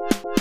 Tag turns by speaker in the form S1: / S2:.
S1: you